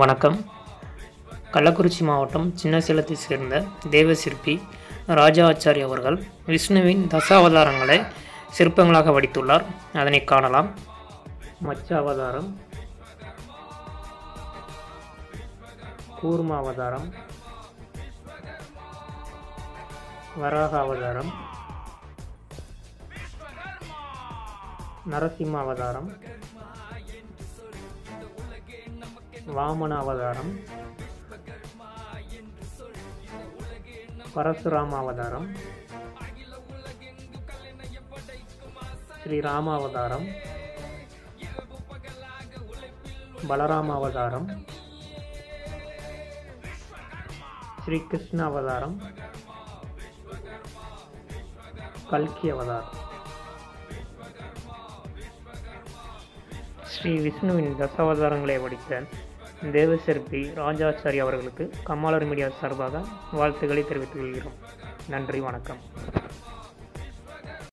வணக்கம். கள்ளக்குறிச்சி மாவட்டம் சின்னசேலத்தை சேர்ந்த தேவசிற்பி ராஜா ஆச்சாரி அவர்கள் விஷ்ணுவின் தசாவதாரங்களை சிற்பங்களாக வடித்துள்ளார். அதனை காணலாம். மச்ச அவதாரம் கூர்ம அவதாரம் வராக அவதாரம் நரசிம்ம அவதாரம் வாமன அவதாரம் பரசுராம அவதாரம் ஸ்ரீராம அவதாரம் பலராம அவதாரம் ஸ்ரீ கிருஷ்ண அவதாரம் கல்கி அவதாரம் ஸ்ரீ விஷ்ணுவின் தசாவதாரங்களை படித்த தேவசிற்பி ராஜாச்சாரி அவர்களுக்கு கமாலர் மீடியா சார்பாக வாழ்த்துக்களை தெரிவித்துக் கொள்கிறோம். நன்றி வணக்கம்.